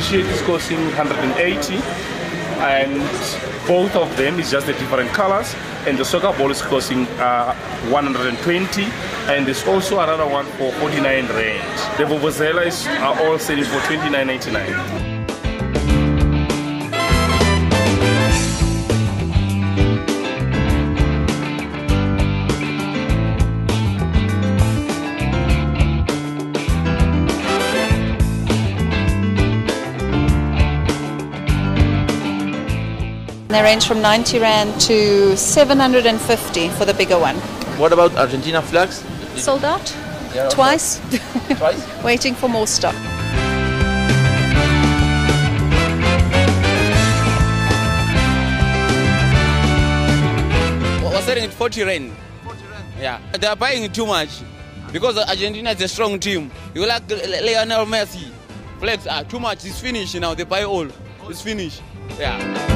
t-shirt is costing 180 and both of them is just the different colors and the soccer ball is costing uh, 120 and there's also another one for 49 rand. The vuvuzelas are all selling for 29.99 They range from 90 Rand to 750 for the bigger one. What about Argentina flags? Sold out? Yeah, Twice. Twice? Waiting for more stock. was selling it 40 rand. 40 rand. Yeah, they are buying too much because Argentina is a strong team. You like Lionel Messi, flags are too much. It's finished now. They buy all. It's finished. Yeah.